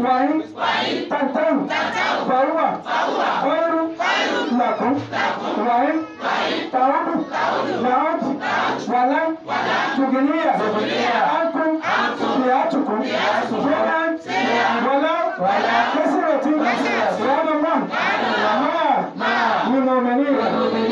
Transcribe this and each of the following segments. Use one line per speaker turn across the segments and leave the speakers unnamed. Swahili, Tantau, Barua, Kweru, Laku, Wai, Taudu, Maoti, Walai, Tugilia, Aku, Kiatuku, Kenan, Walau, Kisireti, Ramadhan, Maa, Ninomanira,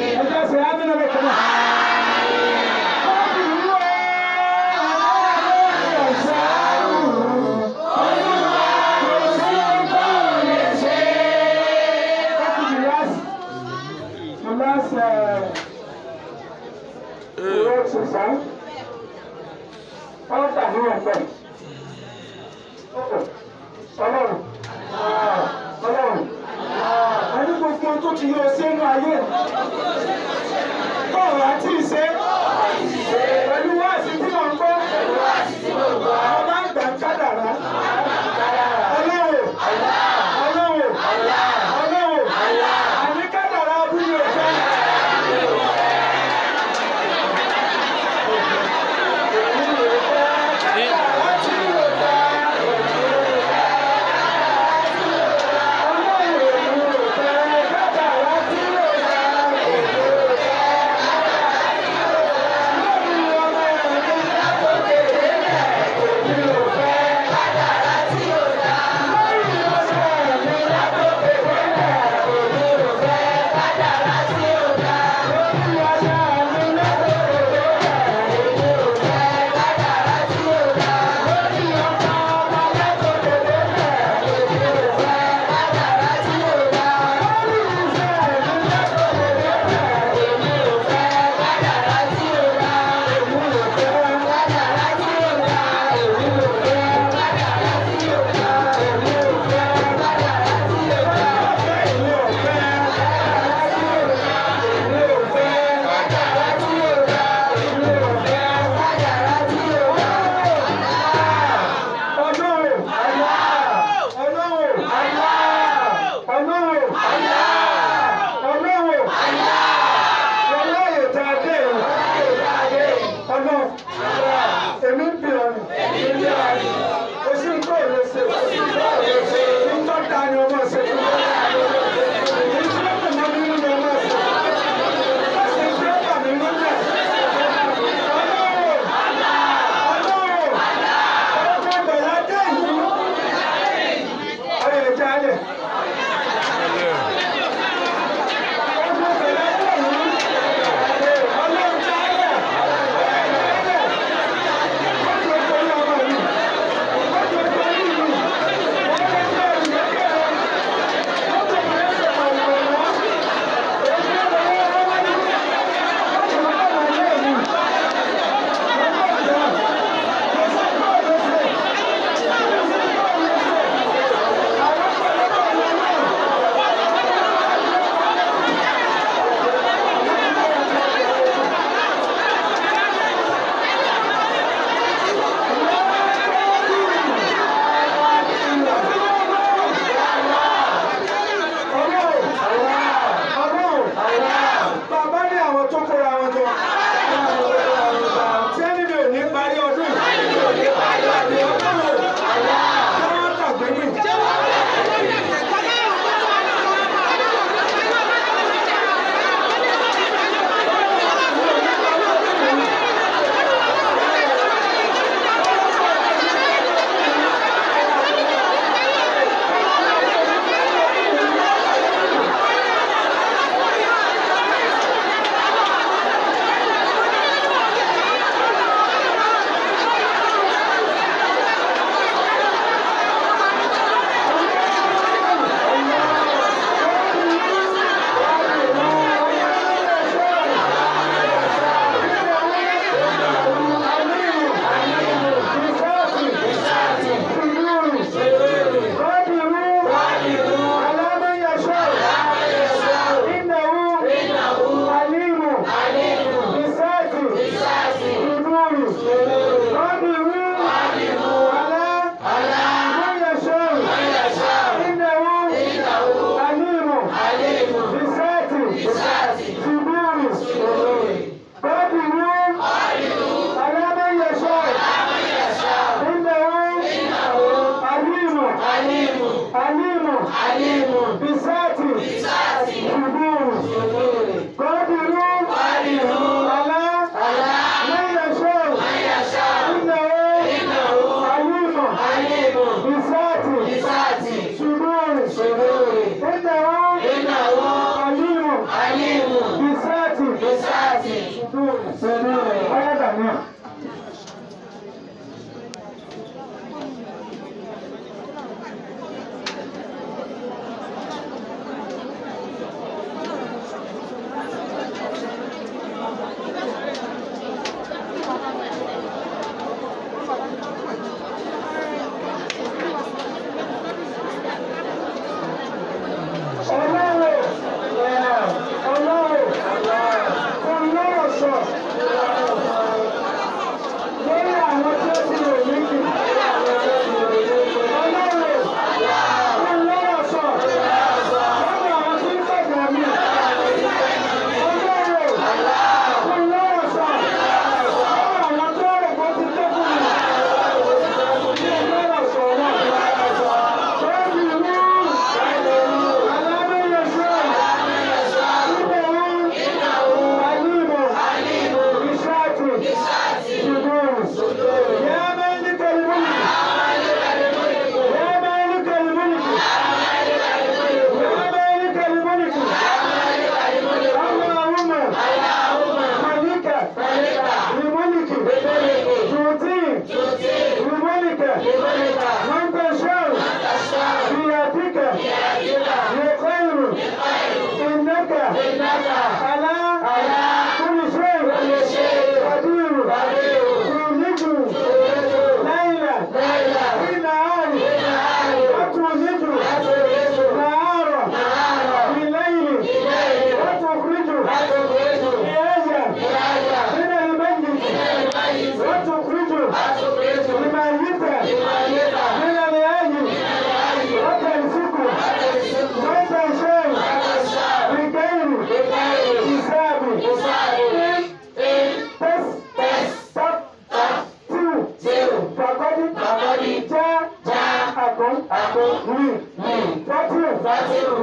watu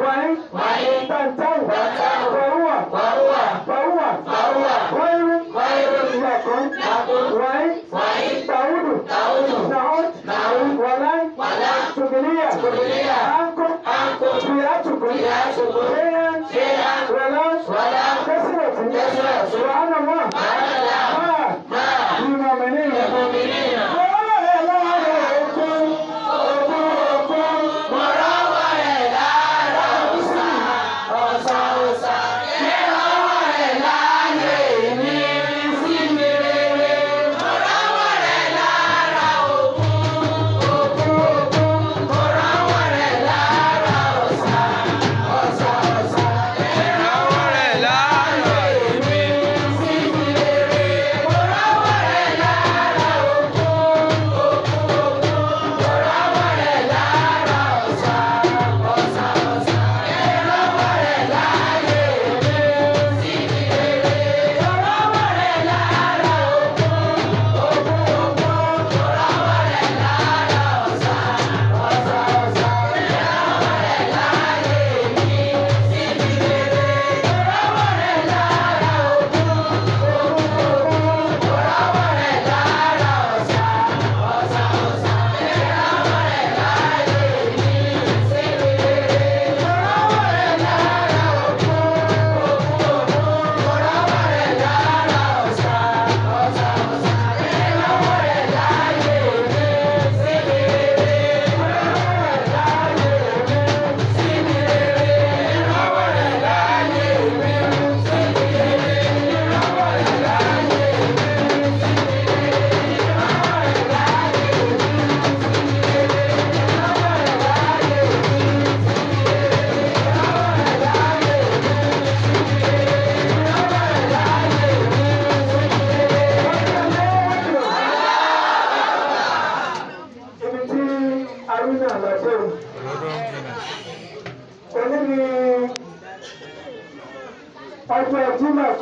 wale tantangu barua barua khairu lakum wai taudu naud wala subilia ankum viatukum shean wala kasiratu subhanallah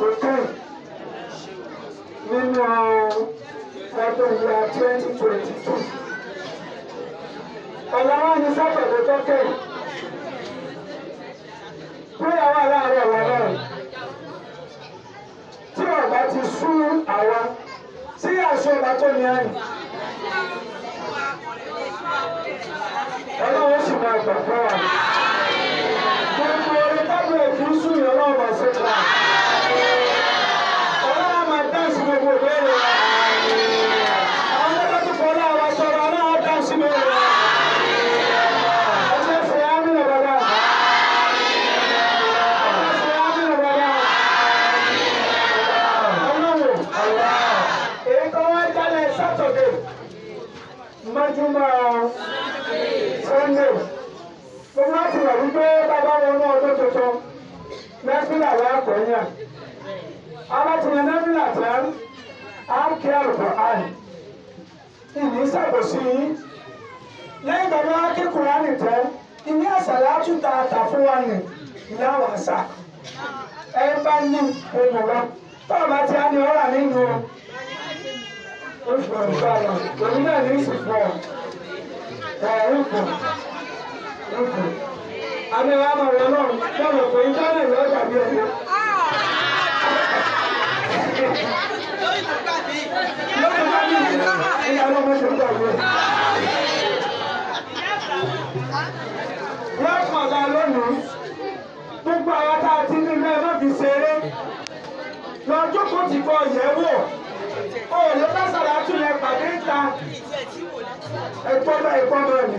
sókè nínú ọdún ìyá twenty twenty two. Ọ̀làwá ni sábẹ̀dẹ̀ tọ́kẹ̀. Bóyá wà láàárín ọ̀rọ̀ náà. Tí ọ̀gá ti sú àwa, tí àṣọ ọ̀gá tó ní àyè. Ọlọ́run sì máa gbà fún wa. nábìlà lọ́kọ̀ yẹn alákùnrin nábìlà tán á kí àlùkò àyè ìní ṣàkóso yìí lẹ́yìn tó bá kí kùránì tán ìní àṣàlá tún ta àtà fún wa nì ìyáwó àṣà ẹ bá ní ohun wa báwo bá ti á ní ọ̀rà nínú oṣù ọ̀gbà lọ èmi náà ní ìsìnkú ọ̀ ẹ̀ ń kù ń kù àmì wa máa rẹ lọ́rùn lọ́rùn pé ìtọ́nà ìlú ọjà bí ọ̀dọ́. lọ́rùn bá mi ìyá ló mọ̀ sí ń dàgbé. lọ́kànlá lónìí gbogbo àwọn tá a ti ní ilé náà fi ṣeré lọ́jọ́ kò tí kò yẹ̀ wò ó lè bá sàrà tún lẹ pàdé ìta ẹ̀kọ́ náà ẹ̀kọ́ náà ni.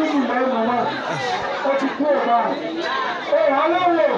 ní ìmọ̀ ẹ̀mọ̀ náà ó ti kú ọ̀gá ọ̀rọ̀ aláwọ̀.